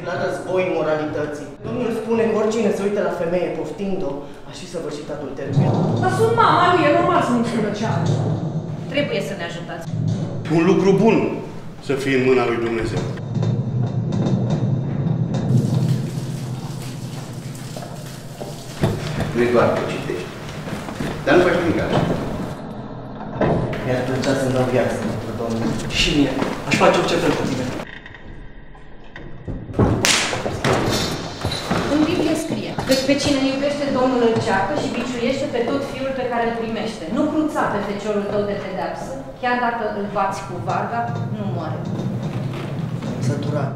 declar război moralității. Domnul spune că oricine se uită la femeie poftind-o, aș fi săvârșit adulterul. Dar sunt mama lui, e normal să nu spună ce are. Trebuie să ne ajutați. Un lucru bun să fie în mâna lui Dumnezeu. Nu e doar că citești. Dar nu faci nimic altceva. Mi-ar plăcea să-mi dau viață, domnul. Și mie. Aș face orice pentru tine. În Biblie scrie că pe cine iubește Domnul îl ceartă și biciuiește pe tot fiul pe care îl primește. Nu cruța pe feciorul tău de pedeapsă, chiar dacă îl bați cu varga, nu moare. Săturat.